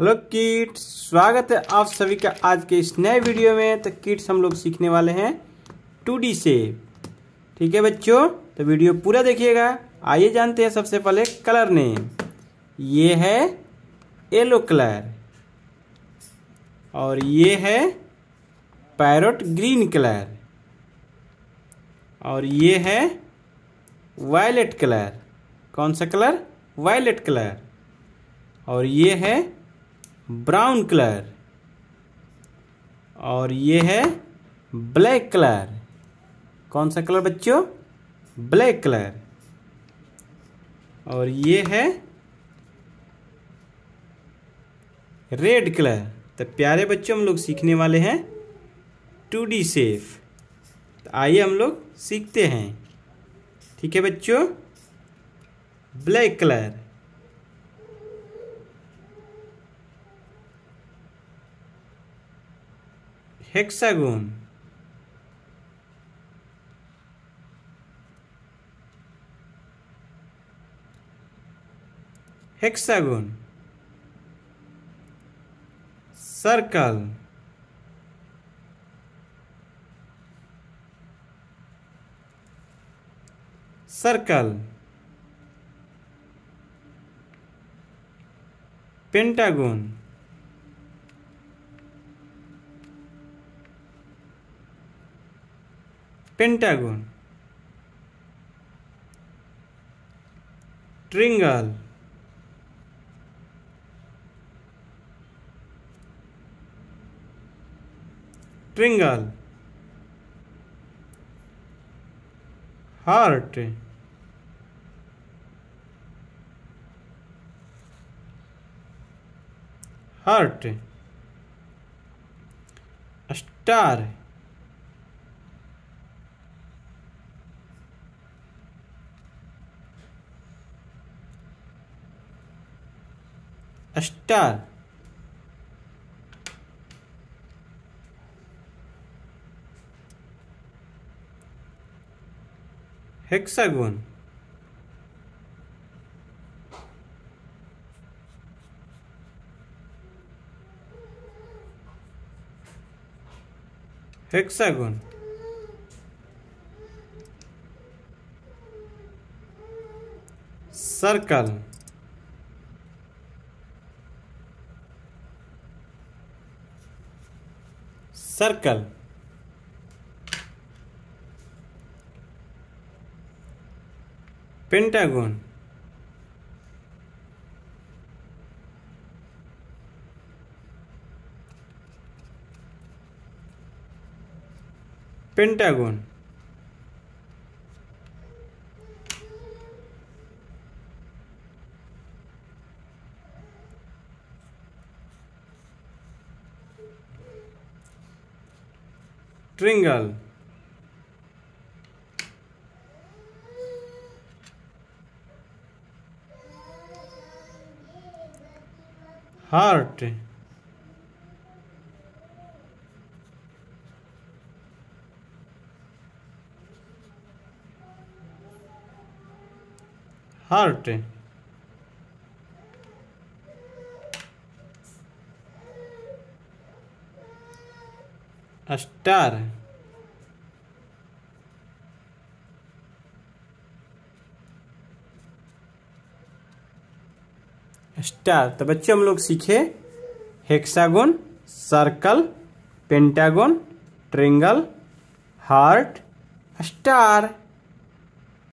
Hello kit स्वागत है आप सभी का आज के इस नए वीडियो में। तो किट्स हम लोग सीखने वाले हैं टू डी से ठीक है बच्चों तो वीडियो पूरा देखिएगा। आइए जानते हैं सबसे पहले कलर नेम। ये है येलो कलर। और ये है पैरोट ग्रीन कलर। और ये है वायलेट कलर। कौन सा कलर? Violet colour. और ये है ब्राउन कलर। और ये है ब्लैक कलर। कौन सा कलर बच्चों? Black colour. और ये है रेड कलर। तो प्यारे बच्चों, हम लोग सीखने वाले हैं टू डी सेफ़। तो आइए हम लोग सीखते हैं। ठीक है बच्चों? Black colour. Hexagon hexagon circle circle pentagon pentagon triangle triangle heart heart star star. Hexagon. Hexagon. Circle. Circle pentagon pentagon triangle heart heart star star तो बच्चे हम लोग सीखे hexagon circle pentagon triangle heart star